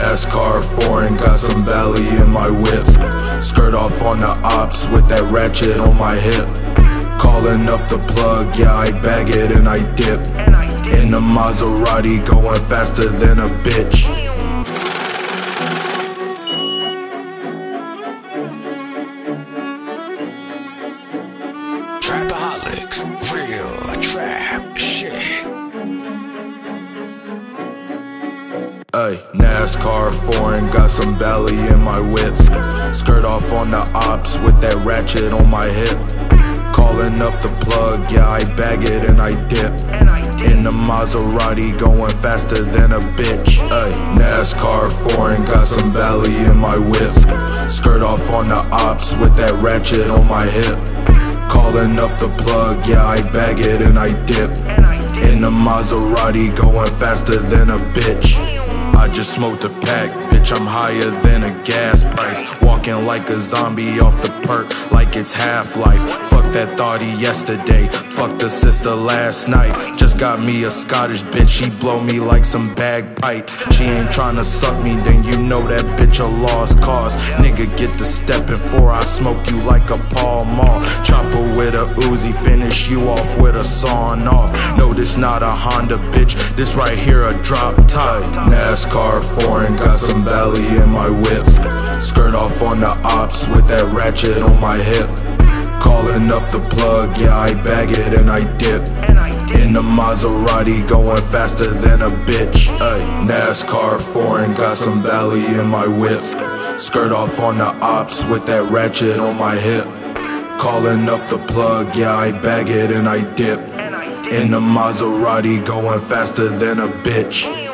NASCAR foreign, got some belly in my whip. Skirt off on the ops with that ratchet on my hip. Calling up the plug, yeah, I bag it and I dip. In the Maserati, going faster than a bitch. Ay, NASCAR foreign, got some belly in my whip. Skirt off on the ops with that ratchet on my hip. Calling up the plug, yeah, I bag it and I dip. In the Maserati, going faster than a bitch. Ay, NASCAR foreign, got some belly in my whip. Skirt off on the ops with that ratchet on my hip. Calling up the plug, yeah, I bag it and I dip. In the Maserati, going faster than a bitch. I just smoked a pack, bitch, I'm higher than a gas price. Walking like a zombie off the perk, like it's half life. Fuck that thoughty yesterday, fuck the sister last night. Just got me a Scottish bitch, she blow me like some bagpipes. She ain't tryna suck me, then you know that bitch a lost cause. Nigga, get the step before I smoke you like a Pall Mall. Chopper with a Uzi, finish you off with a sawn off. No, this not a Honda, bitch, this right here a drop top. NASCAR foreign, got some belly in my whip. Skirt off on the ops with that ratchet on my hip. Calling up the plug, yeah, I bag it and I dip. In the Maserati, going faster than a bitch. Ay, NASCAR foreign, got some belly in my whip. Skirt off on the ops with that ratchet on my hip. Calling up the plug, yeah, I bag it and I dip. In the Maserati, going faster than a bitch.